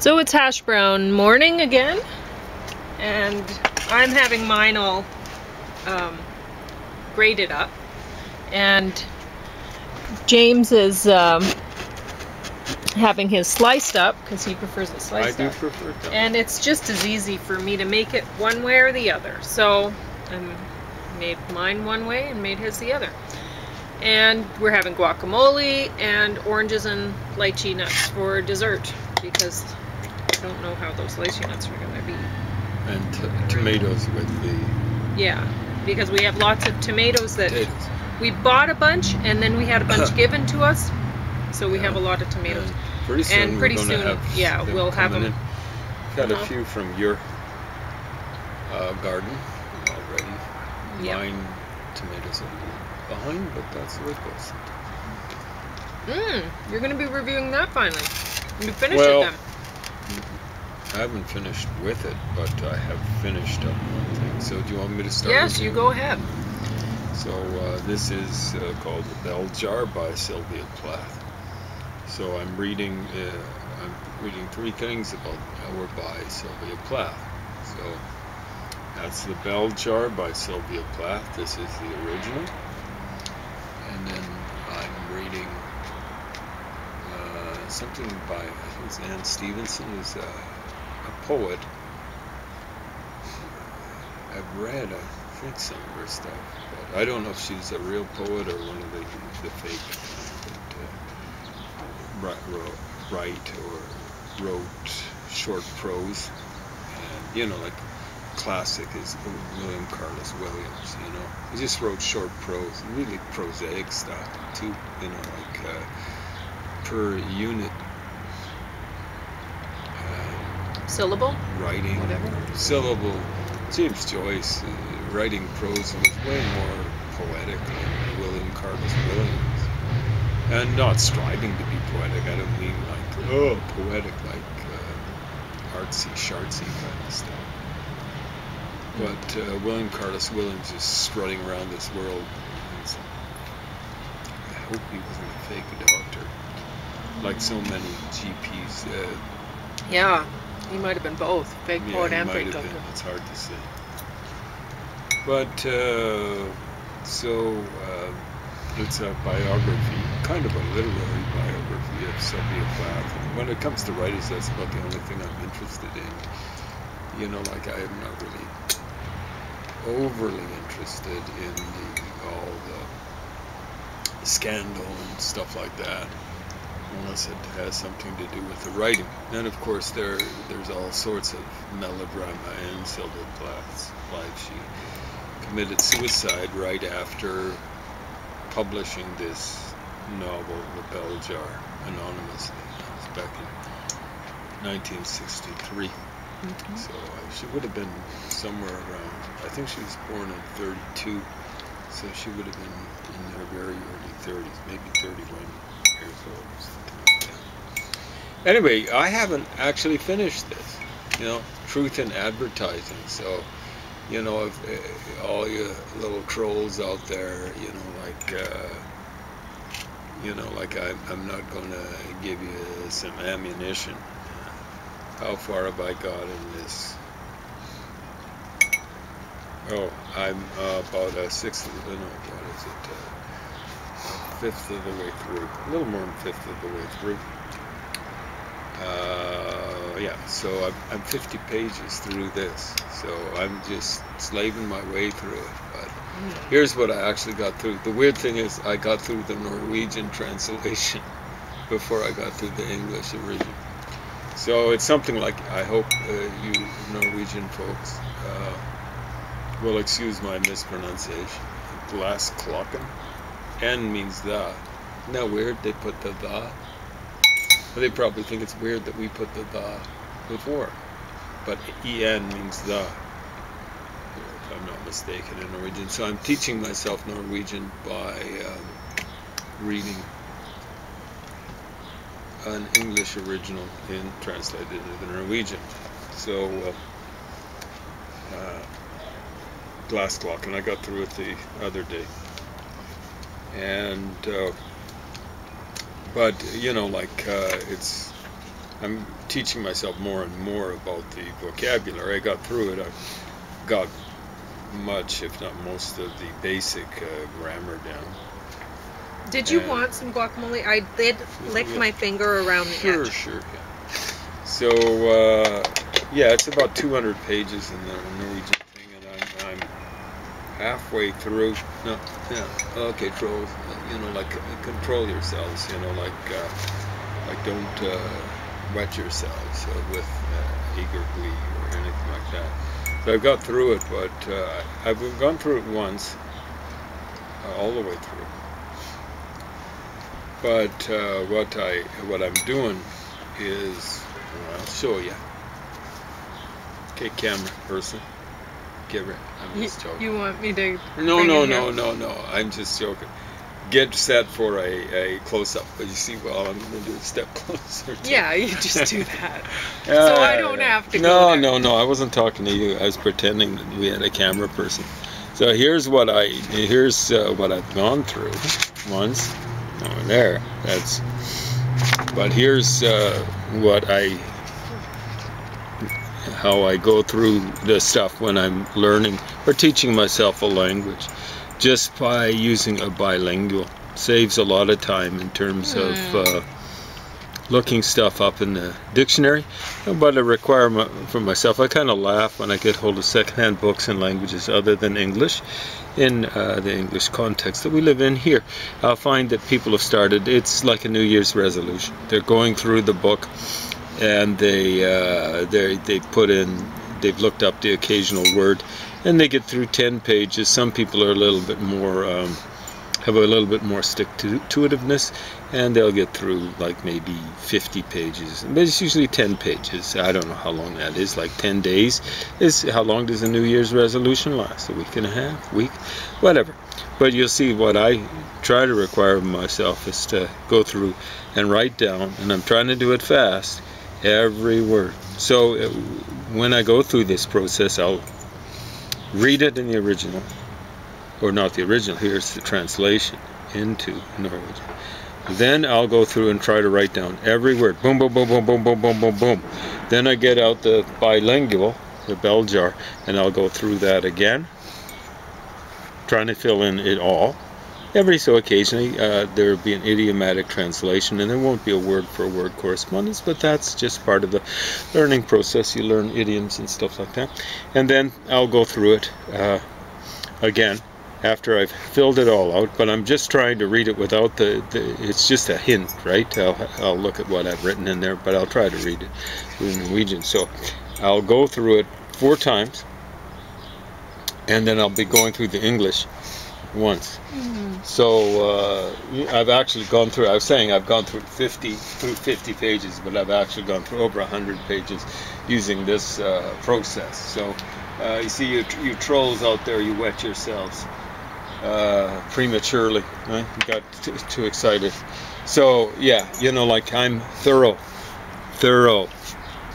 So it's hash brown morning again, and I'm having mine all um, grated up, and James is um, having his sliced up because he prefers it sliced I sliced do up. prefer that. And it's just as easy for me to make it one way or the other. So I made mine one way and made his the other. And we're having guacamole and oranges and lychee nuts for dessert because I don't know how those lychee nuts are going to be. and t- tomatoes with the Yeah, because we have lots of tomatoes that potatoes. we bought a bunch and then we had a bunch given to us. So we have a lot of tomatoes. And pretty soon And pretty we're gonna soon, have yeah, them we'll have coming them. in. Got Uh-huh. a few from your uh, garden already. Yeah. Mine tomatoes are behind, but that's the way it goes. Mmm, you're going to be reviewing that finally. You finished Well, it then. I haven't finished with it, but I have finished up one thing. So do you want me to start? Yes, you go ahead. So uh, this is uh, called The Bell Jar by Sylvia Plath. So I'm reading uh, I'm reading three things about or by Sylvia Plath. So that's The Bell Jar by Sylvia Plath. This is the original. And then I'm reading uh, something by I think it's Anne Stevenson, a poet. I've read, I think, some of her stuff, but I don't know if she's a real poet or one of the, the fake that uh, write, or wrote short prose. And, you know, like classic is William Carlos Williams, you know. He just wrote short prose, really prosaic stuff, too, you know, like uh, per unit uh, Syllable? writing Whatever. syllable. James Joyce uh, writing prose was way more poetic than William Carlos Williams, and not striving to be poetic. I don't mean like oh poetic like uh, artsy shartsy kind of stuff. But uh, William Carlos Williams is strutting around this world. and I hope he wasn't a fake doctor, like so many GPs. Uh, Yeah, he might have been both, fake yeah, poet and fake doctor. been. It's hard to say. But uh, so uh, it's a biography, kind of a literary biography of Sylvia Plath. And when it comes to writers, that's about the only thing I'm interested in. You know, like I am not really overly interested in the all the scandal and stuff like that unless it has something to do with the writing. And of course, there there's all sorts of melodrama in Sylvia Plath's life. She committed suicide right after publishing this novel, The Bell Jar, anonymously. That was back in 1963. So uh, she would have been somewhere around. I think she was born in 32, so she would have been in her very early 30s, maybe 31 Anyway, I haven't actually finished this. You know, truth in advertising. So, you know, if uh, all you little trolls out there, you know, like. Uh, you know, like I'm, I'm not going to give you some ammunition. How far have I got in this? Oh, I'm uh, about a sixth no, what is it? Uh, fifth of the way through. A little more than fifth of the way through. Uh, yeah, so I'm, I'm 50 pages through this. So I'm just slaving my way through it. But here's what I actually got through. The weird thing is, I got through the Norwegian translation before I got through the English original. So it's something like I hope uh, you Norwegian folks uh, will excuse my mispronunciation. Glass klokken. N means the. Isn't that weird? They put the the. Well, they probably think it's weird that we put the the before. But en means the. If I'm not mistaken in Norwegian. So I'm teaching myself Norwegian by um, reading an English original in translated into Norwegian. So, uh, uh, Glass Clock, and I got through it the other day. And, uh, but you know, like uh, it's I'm teaching myself more and more about the vocabulary. I got through it. I got much, if not most, of the basic uh, grammar down. Did you And- want some guacamole? I did lick Yeah. my finger around the Sure, edge. sure. Yeah. So uh, yeah, it's about 200 pages in the Norwegian thing, and I'm, I'm halfway through. No, yeah. Okay, trolls. You know, like control yourselves. You know, like uh, like don't uh, wet yourselves uh, with uh, eager glee or anything like that. So I've got through it, but uh, I've gone through it once, uh, all the way through. But uh, what I what I'm doing is I'll show you. Okay, camera person, get ready. I'm You, just joking. you want me to? no, no, no, no, no. I'm just joking. Get set for a, a close up. But you see, well, I'm going to do a step closer. to- Yeah, you just do that. So I don't have to No, no, no. I wasn't talking to you. I was pretending that we had a camera person. So here's what I here's uh, what I've gone through once. Oh, there. That's. But here's uh, what I how I go through the stuff when I'm learning or teaching myself a language, just by using a bilingual saves a lot of time in terms of. Hmm. Uh, looking stuff up in the dictionary, but a requirement for myself. I kind of laugh when I get hold of secondhand books in languages other than English, in uh, the English context that we live in here. I'll find that people have started. It's like a New Year's resolution. They're going through the book, and they uh, they they put in. They've looked up the occasional word, and they get through ten pages. Some people are a little bit more. Um, have a little bit more stick to to itiveness and they'll get through like maybe 50 pages but it's usually 10 pages i don't know how long that is like 10 days is how long does a new year's resolution last a week and a half week whatever but you'll see what i try to require of myself is to go through and write down and i'm trying to do it fast every word so uh, when i go through this process i'll read it in the original or not the original here's the translation into norwegian then I'll go through and try to write down every word. Boom, boom, boom, boom, boom, boom, boom, boom, boom. Then I get out the bilingual, the bell jar, and I'll go through that again, trying to fill in it all. Every so occasionally, uh, there'll be an idiomatic translation, and there won't be a word for word correspondence, but that's just part of the learning process. You learn idioms and stuff like that. And then I'll go through it uh, again after I've filled it all out, but I'm just trying to read it without the, the it's just a hint, right? I'll, I'll look at what I've written in there, but I'll try to read it in Norwegian. So I'll go through it four times, and then I'll be going through the English once. So uh, I've actually gone through. I was saying I've gone through 50 through 50 pages, but I've actually gone through over 100 pages using this uh, process. So uh, you see, you, you trolls out there, you wet yourselves uh, prematurely. Right? You got too, too excited. So yeah, you know, like I'm thorough, thorough,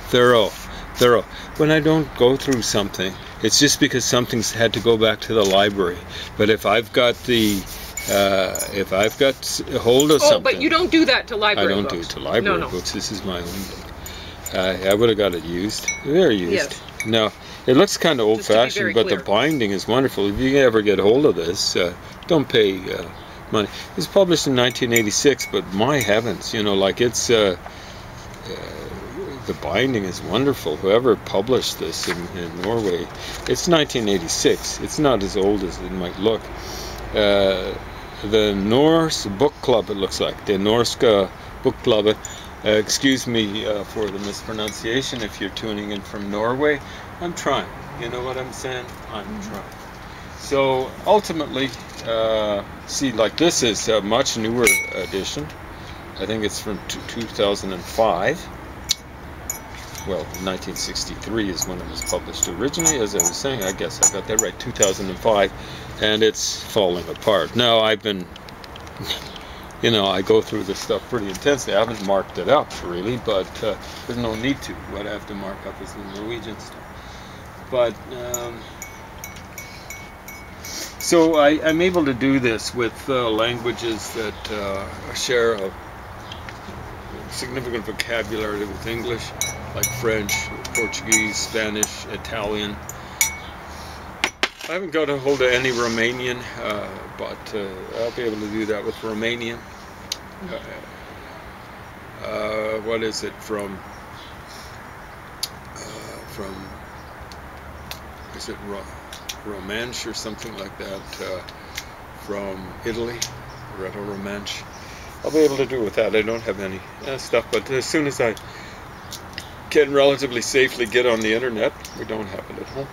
thorough, thorough. When I don't go through something, it's just because something's had to go back to the library. But if I've got the uh, if I've got hold of Oh, something, but you don't do that to library. I don't do it to library no, no. books. This is my own book. Uh, I would have got it used. They're used. Yes. No, it looks kind of old-fashioned, very but the binding is wonderful. If you ever get hold of this, uh, don't pay uh, money. It was published in 1986, but my heavens, you know, like it's uh, uh, the binding is wonderful. Whoever published this in, in Norway, it's 1986. It's not as old as it might look. Uh, the Norse Book Club, it looks like the Norska Book Club. Uh, excuse me uh, for the mispronunciation if you're tuning in from Norway. I'm trying. You know what I'm saying? I'm trying. So ultimately, uh, see, like this is a much newer edition. I think it's from t- 2005. Well, 1963 is when it was published originally. As I was saying, I guess I got that right. 2005, and it's falling apart. Now I've been, you know, I go through this stuff pretty intensely. I haven't marked it up really, but uh, there's no need to. What I have to mark up is the Norwegian stuff. But um, so I, I'm able to do this with uh, languages that uh, share a significant vocabulary with English, like French, Portuguese, Spanish, Italian. I haven't got a hold of any Romanian, uh, but uh, I'll be able to do that with Romanian. Uh, uh what is it from? Uh, from is it Ro Romanche or something like that? Uh, from Italy, Reto Romanche. I'll be able to do with that. I don't have any stuff, but as soon as I can relatively safely get on the internet, we don't have it at home.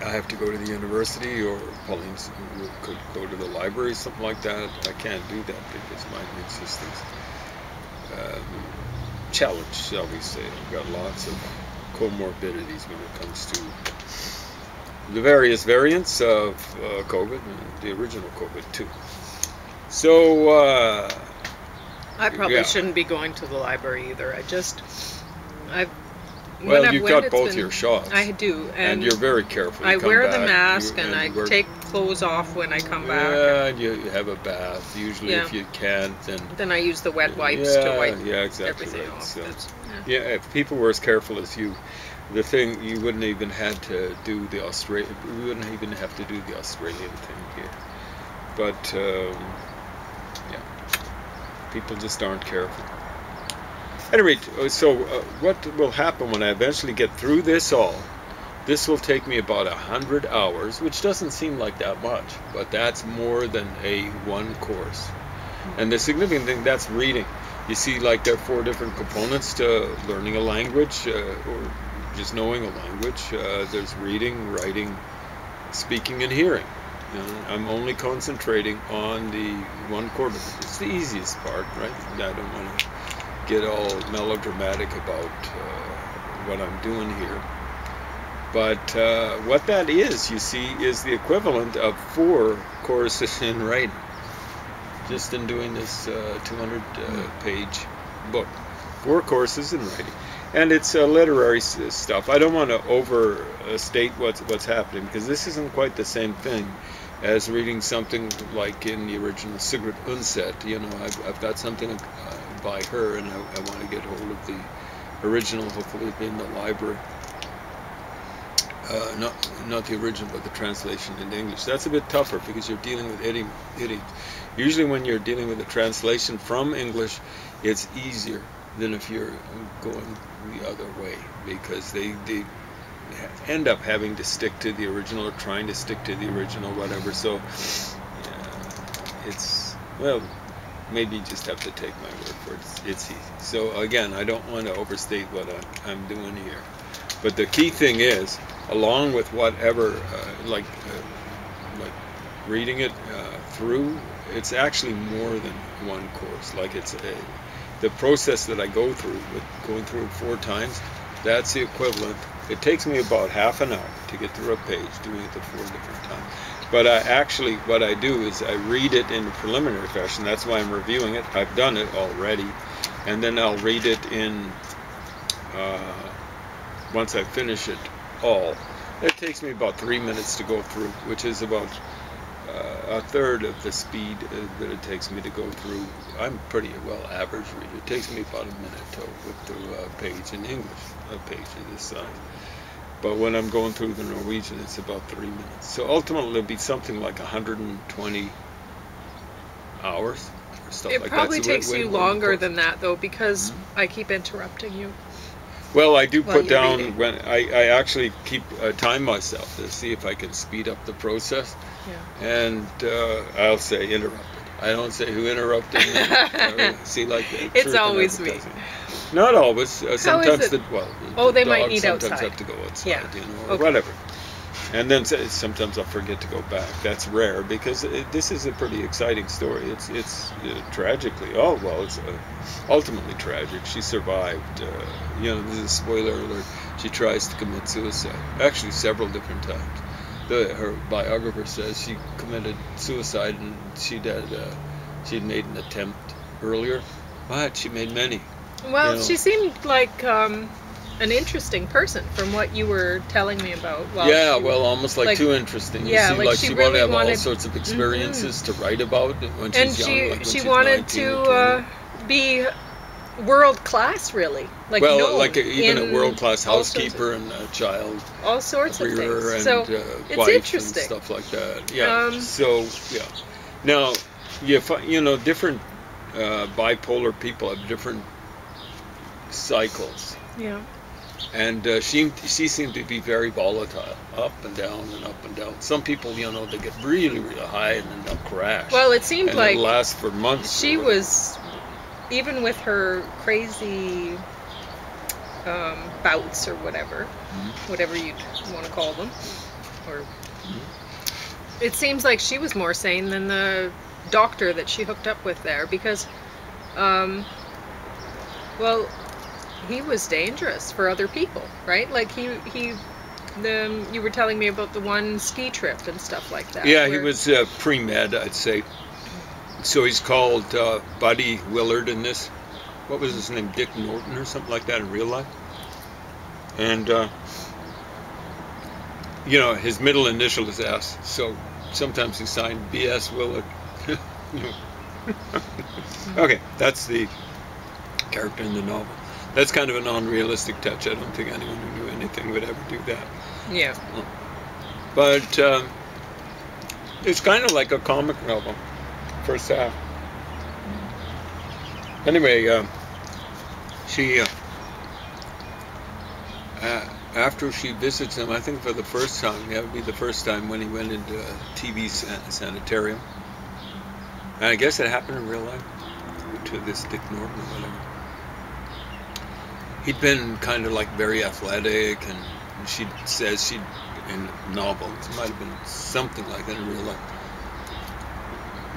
I have to go to the university or Pauline could go to the library, something like that. I can't do that because my immune system's um, challenged, shall we say. I've got lots of comorbidities when it comes to the various variants of uh, COVID the original COVID too. So, uh, I probably yeah. shouldn't be going to the library either. I just, I've well, you've got both been, your shots. I do, and, and you're very careful. You I wear the mask, you, and, and, I take clothes off when I come back. Yeah, and you have a bath. Usually, yeah. if you can't, then then I use the wet wipes to wipe yeah, exactly everything right. off. So, yeah. yeah, if people were as careful as you, the thing you wouldn't even had to do the Australian. We wouldn't even have to do the Australian thing here. But um, people just aren't careful. Anyway, so uh, what will happen when I eventually get through this all? This will take me about a hundred hours, which doesn't seem like that much, but that's more than a one course. And the significant thing that's reading. You see, like there are four different components to learning a language, uh, or just knowing a language. Uh, there's reading, writing, speaking, and hearing. You know, I'm only concentrating on the one quarter. It's the easiest part, right? I don't want to get all melodramatic about uh, what I'm doing here. But uh, what that is, you see, is the equivalent of four courses in writing, just in doing this uh, 200 uh, page book. Four courses in writing. And it's uh, literary stuff. I don't want to overstate what's, what's happening because this isn't quite the same thing as reading something like in the original Sigrid Undset. You know, I've, I've got something uh, by her, and I, I want to get hold of the original, hopefully in the library. Uh, not not the original, but the translation into English. That's a bit tougher because you're dealing with idiom. idiom. Usually, when you're dealing with a translation from English, it's easier than if you're going the other way because they they end up having to stick to the original or trying to stick to the original, whatever. So yeah, it's well, maybe just have to take my word for it. It's, it's easy. So again, I don't want to overstate what I'm, I'm doing here. But the key thing is, along with whatever, uh, like, uh, like reading it uh, through, it's actually more than one course. Like it's a, the process that I go through, with going through it four times, that's the equivalent. It takes me about half an hour to get through a page, doing it the four different times. But I actually, what I do is I read it in a preliminary fashion. That's why I'm reviewing it. I've done it already. And then I'll read it in, uh, once I finish it all. It takes me about three minutes to go through, which is about uh, a third of the speed uh, that it takes me to go through. I'm pretty well average reader. It takes me about a minute to whip through a page in English, a page of this size. But when I'm going through the Norwegian, it's about three minutes. So ultimately, it'll be something like 120 hours or stuff it like that. probably takes you longer than that, though, because mm-hmm. I keep interrupting you. Well, I do put down reading. when I, I actually keep uh, time myself to see if I can speed up the process. Yeah. And uh, I'll say interrupted. I don't say who interrupted me. see, like it's always me. Not always. Uh, sometimes the well. Oh, the they might need sometimes outside. have to go outside, yeah. you know, or okay. whatever. And then sometimes I'll forget to go back. That's rare because it, this is a pretty exciting story. It's it's uh, tragically oh well it's uh, ultimately tragic. She survived. Uh, you know this is a spoiler alert. She tries to commit suicide actually several different times. The, her biographer says she committed suicide and she did uh, she'd made an attempt earlier, but she made many. Well, you know. she seemed like um, an interesting person from what you were telling me about. Well, yeah, well, almost like, like, too interesting. Yeah, like, like she, she really wanted to have wanted, all sorts of experiences mm-hmm. to write about when and she's she, young. Like she she's wanted to uh, be world class, really. Like well, known like a, even a world class housekeeper and a child all sorts of things. and so uh, it's interesting. stuff like that. Yeah. Um, so yeah. Now, you find, you know different uh, bipolar people have different cycles, Yeah. and uh, she she seemed to be very volatile, up and down and up and down. Some people, you know, they get really really high and then they'll crash. Well, it seemed and like it lasts for months. she was, even with her crazy um, bouts or whatever, Mm-hmm. whatever you want to call them, or it seems like she was more sane than the doctor that she hooked up with there because, um, well, he was dangerous for other people, right? Like he he. The, you were telling me about the one ski trip and stuff like that. Yeah, he was uh, pre med, I'd say. So he's called uh, Buddy Willard in this. What was his name? Dick Norton or something like that in real life. And, uh, you know, his middle initial is S. So sometimes he signed B.S. Willard. Okay, that's the character in the novel. That's kind of an unrealistic touch. I don't think anyone who knew anything would ever do that. Yeah. But um, it's kind of like a comic novel, first half. Anyway, um, she, uh, uh, after she visits him, I think for the first time, that would be the first time when he went into a TV san- sanitarium. And I guess it happened in real life to this Dick Norton or whatever. He'd been kind of like very athletic, and she says she in novels. It might have been something like that in real life.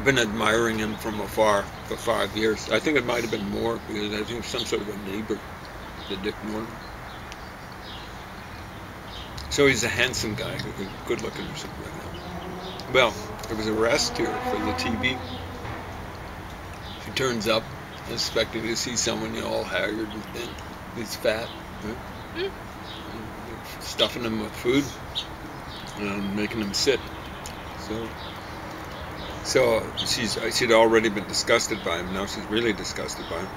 Been admiring him from afar for five years. I think it might have been more because I think some sort of a neighbor to Dick Norton. So he's a handsome guy, good looking or something like that. Well, there was a rest here for the TV. She turns up, expecting to see someone you know, all haggard and thin. He's fat. right? Mm. stuffing him with food and making him sit. So, so she's she'd already been disgusted by him. Now she's really disgusted by him.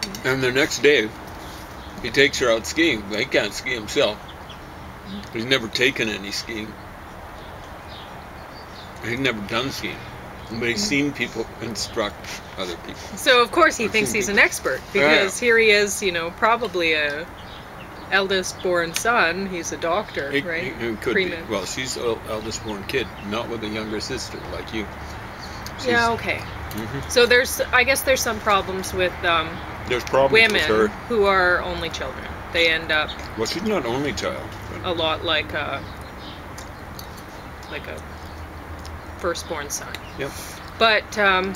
Mm-hmm. And the next day, he takes her out skiing. He can't ski himself. Mm-hmm. He's never taken any skiing. He's never done skiing, but he's mm-hmm. seen people instruct other people. So of course he I've thinks he's an expert oh, because here he is, you know, probably a eldest born son. He's a doctor, It, right? it- it could be. Well, she's eldest born kid, not with a younger sister like you. yeah, okay. hmm So there's, I guess there's some problems with um, There's problems women with her. who are only children. They end up Well, she's not only child. But, a lot like a, like a firstborn son. Yep. But um,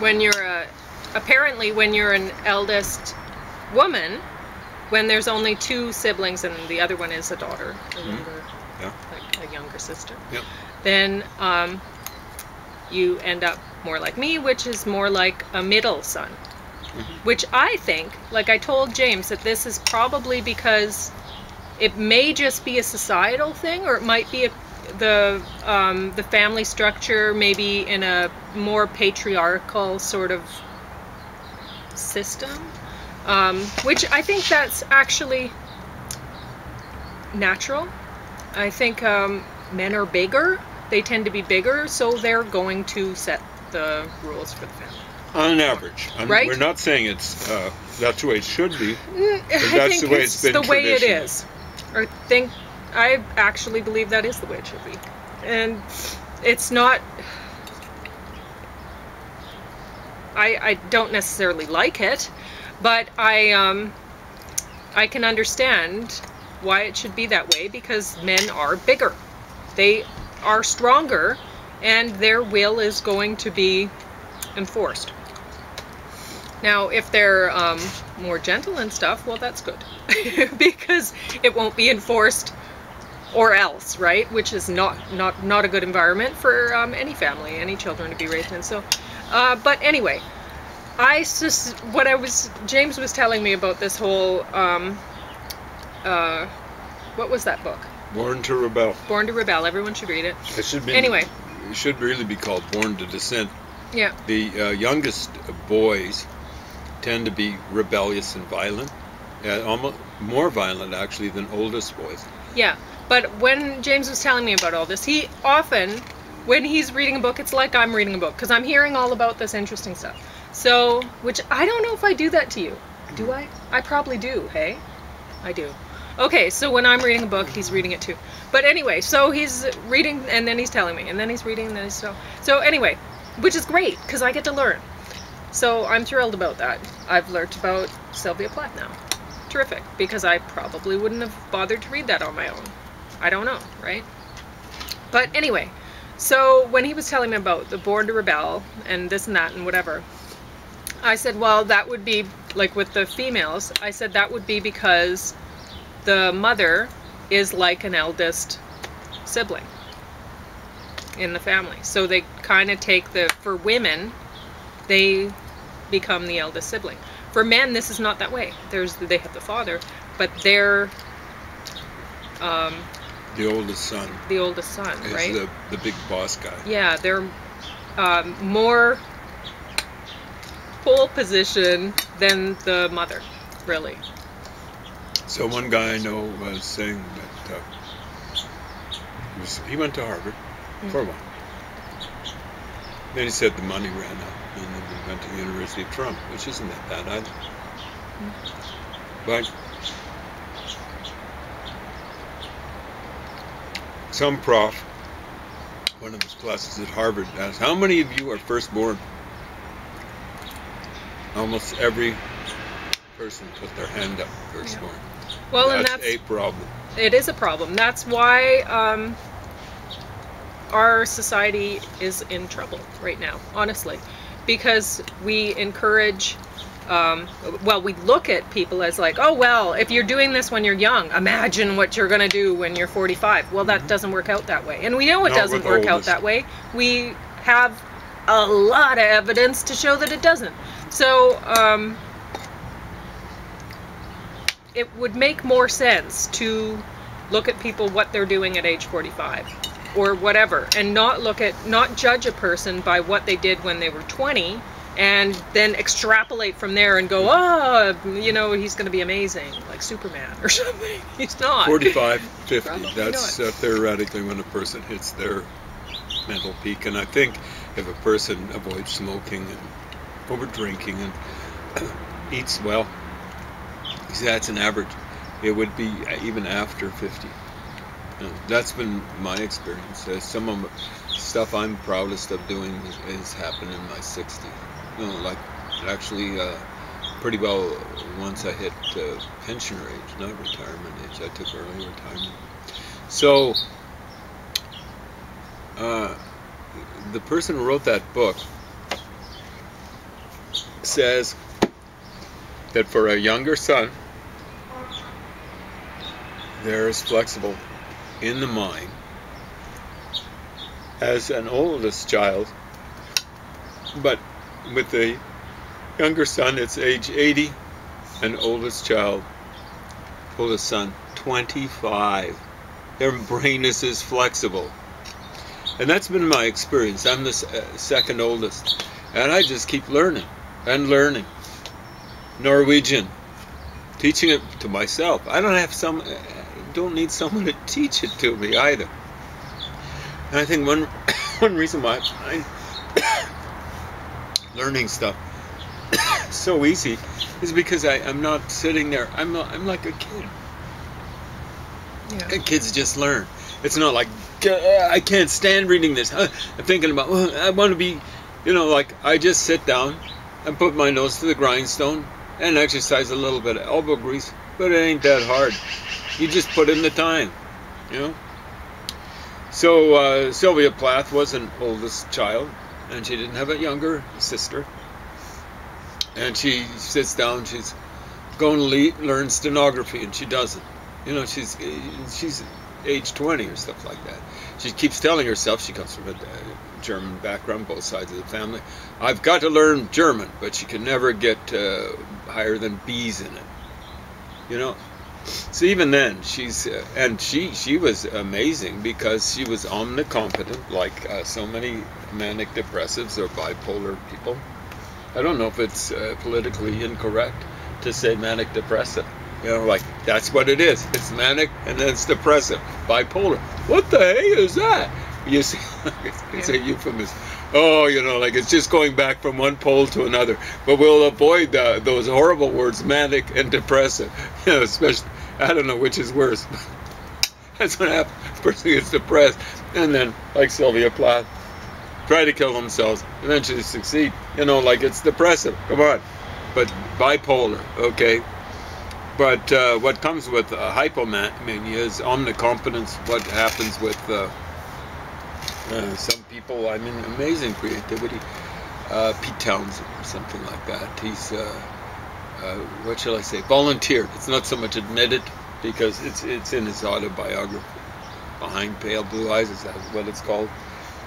when you're a, apparently when you're an eldest woman, when there's only two siblings and the other one is a daughter, a Mhm. younger, Yeah. like a younger sister, Yep. then um, you end up more like me, which is more like a middle son. Mhm. Which I think, like I told James, that this is probably because it may just be a societal thing, or it might be a, the um, the family structure, maybe in a more patriarchal sort of system. Um, which I think that's actually natural. I think um, men are bigger. They tend to be bigger, so they're going to set the rules for the family. on average, I'm- Right? we're not saying it's uh, that's the way it should be. Mm, I that's think the way it's it's been the way it is. I think I actually believe that is the way it should be, and it's not. I I don't necessarily like it, but I um I can understand why it should be that way because men are bigger, they are stronger, and their will is going to be enforced. Now, if they're um, more gentle and stuff, well, that's good because it won't be enforced or else, right? Which is not not not a good environment for um, any family, any children to be raised in. So, uh, but anyway, I just what I was James was telling me about this whole um, uh, what was that book? Born to rebel. Born to Rebel. Everyone should read it. It should be. Anyway. it should really be called Born to Dissent. Yeah. The uh, youngest boys tend to be rebellious and violent, uh, almost more violent actually than oldest boys. Yeah. But when James was telling me about all this, he often, when he's reading a book, it's like I'm reading a book because I'm hearing all about this interesting stuff. So, which I don't know if I do that to you. Do I? I probably do, hey? I do. Okay, so when I'm reading a book, he's reading it too. But anyway, so he's reading and then he's telling me, and then he's reading and then he's so. So anyway, which is great because I get to learn. So I'm thrilled about that. I've learned about Sylvia Plath now. Terrific, because I probably wouldn't have bothered to read that on my own. I don't know, right? But anyway, so when he was telling me about the Born to Rebel and this and that and whatever, I said, well, that would be like with the females. I said that would be because the mother is like an eldest sibling in the family. So they kind of take the, for women, they become the eldest sibling. For men, this is not that way. There's they have the father, but they're um, The oldest son the oldest son, right? the, the big boss guy. Yeah, they're um, more pole position than the mother, really. So one guy I know was saying that uh, he, was, he went to Harvard for a while. Then he said the money ran out, and then he went to the University of Toronto, which isn't that bad either. But some prof, one of his classes at Harvard, asked, "How many of you are firstborn?" Almost every person put their hand up, firstborn. Well, that's, and that's a problem. it is a problem. That's why um, our society is in trouble right now, honestly, because we encourage. Um, well, we look at people as like, oh well, if you're doing this when you're young, imagine what you're gonna do when you're 45. Well, that doesn't work out that way, and we know it Not doesn't work out that way. We have a lot of evidence to show that it doesn't. So. Um, it would make more sense to look at people what they're doing at age 45 or whatever and not look at not judge a person by what they did when they were 20 and then extrapolate from there and go oh you know he's going to be amazing like superman or something he's not 45, 50. Probably That's uh, theoretically when a person hits their mental peak. And I think if a person avoids smoking and over drinking and eats well, see, that's an average. It would be even after 50. You know, that's been my experience. Uh, some of the stuff I'm proudest of doing is, is happened in my 60s. You know, like actually uh, pretty well once I hit uh, pensioner age, not retirement age. I took early retirement. So, uh, the person who wrote that book says that for a younger son, they're flexible in the mind as an oldest child, but with the younger son, it's age 80, and oldest child, oldest son, 25. Their brain is as flexible. And that's been my experience. I'm the uh, second oldest, and I just keep learning and learning. Norwegian, teaching it to myself. I don't have some, uh, don't need someone to teach it to me either. And I think one one reason why I find learning stuff so easy is because I, I'm not sitting there. I'm not, I'm like a kid. yeah. And kids just learn. It's not like I can't stand reading this. I'm thinking about. "Well, I want to be, you know, like I just sit down and put my nose to the grindstone and exercise a little bit of elbow grease. But it ain't that hard. You just put in the time, you know. So uh, Sylvia Plath was an oldest child, and she didn't have a younger sister. And she sits down. She's going to le- learn stenography, and she doesn't. You know, she's she's age 20 or stuff like that. She keeps telling herself she comes from a uh, German background, both sides of the family. I've got to learn German, but she can never get uh, higher than B's in it. You know, So even then, she's uh, and she she was amazing because she was omnicompetent, like uh, so many manic depressives or bipolar people. I don't know if it's uh, politically incorrect to say manic depressive. You know, like that's what it is. It's manic and then it's depressive, bipolar. What the hey is that? You see, it's a euphemism. Oh, you know, like it's just going back from one pole to another. But we'll avoid uh, those horrible words, manic and depressive. You know, especially I don't know which is worse. That's what happens. Person gets depressed, and then like Sylvia Plath, try to kill themselves, eventually succeed. You know, like it's depressive. Come on, but bipolar, okay. But uh, what comes with uh, hypomania is omnicompetence. What happens with uh, uh, some people, I mean, amazing creativity. Uh, Pete Townshend or something like that. He's, uh, what shall I say, volunteered. It's not so much admitted because it's it's in his autobiography. Behind Pale Blue Eyes is that what it's called.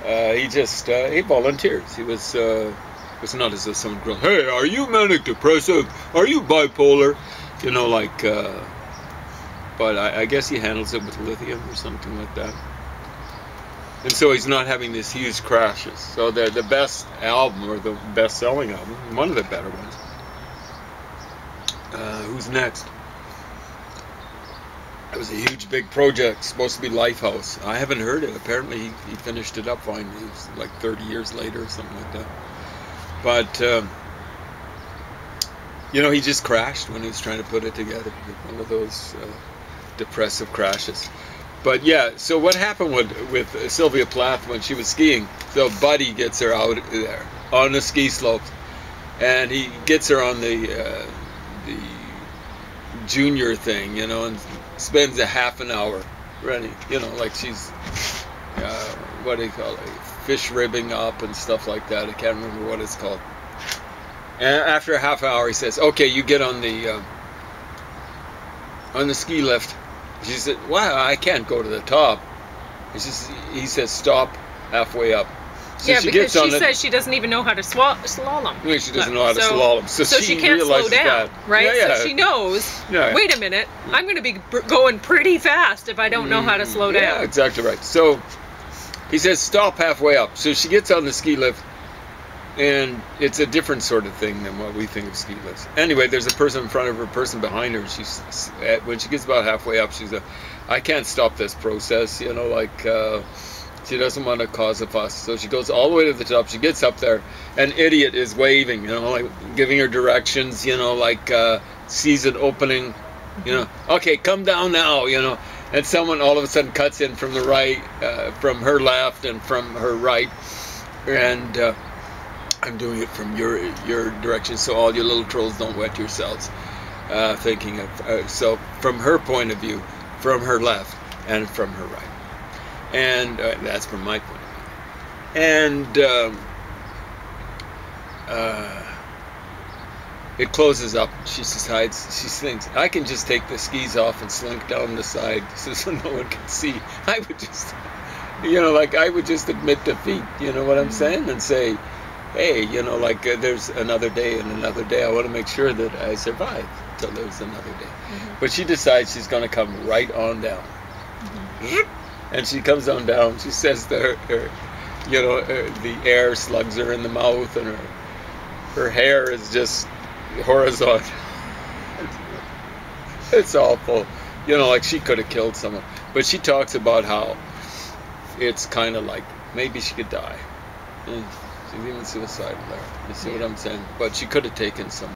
He just he volunteers. He was it's not as if someone goes, "Hey, are you manic depressive? Are you bipolar?" You know, like. but I, I guess he handles it with lithium or something like that and so he's not having these huge crashes. So the the best album or the best selling album, one of the better ones. Uh, who's next? It was a huge big project, supposed to be Lifehouse. I haven't heard it. Apparently he, he finished it up finally. It was like 30 years later or something like that. But um, you know, he just crashed when he was trying to put it together. One of those uh, depressive crashes. But yeah, so what happened with, with Sylvia Plath when she was skiing? So Buddy gets her out there on the ski slopes, and he gets her on the uh, the junior thing, you know, and spends a half an hour running, you know, like she's uh, what do you call it, fish ribbing up and stuff like that. I can't remember what it's called. And after a half hour, he says, "Okay, you get on the uh, on the ski lift." She said, "Wow, I can't go to the top." He says, "He says stop halfway up." So yeah, she because she says she doesn't even know how to slalom. Yeah, she doesn't know how to so, slalom, so, so she, she can't slow down, that. right? Yeah, yeah. So she knows. Yeah, Wait a minute, I'm going to be going pretty fast if I don't know how to slow down. Yeah, exactly right. So he says stop halfway up. So she gets on the ski lift, and it's a different sort of thing than what we think of ski lifts. Anyway, there's a person in front of her, a person behind her. She's at, when she gets about halfway up, she's a, I can't stop this process. You know, like uh, she doesn't want to cause a fuss, so she goes all the way to the top. She gets up there, an idiot is waving. You know, like giving her directions. You know, like uh, sees an opening. You know, okay, come down now. You know, and someone all of a sudden cuts in from the right, uh, from her left, and from her right, and uh, I'm doing it from your your direction, so all your little trolls don't wet yourselves. Uh, thinking of uh, so from her point of view, from her left and from her right, and uh, that's from my point of view. And um, uh, it closes up. She decides she thinks I can just take the skis off and slink down the side so no one can see. I would just, you know, like I would just admit defeat. You know what I'm saying, and say hey, you know, like uh, there's another day and another day. I want to make sure that I survive till there's another day. Mm-hmm. But she decides she's going to come right on down. Mm-hmm. And she comes on down. She says to her, her you know, her, the air slugs her in the mouth, and her her hair is just horizontal. it's awful. You know, like she could have killed someone. But she talks about how it's kind of like maybe she could die. Mm. She's even suicidal there. You see yeah. what I'm saying? But she could have taken some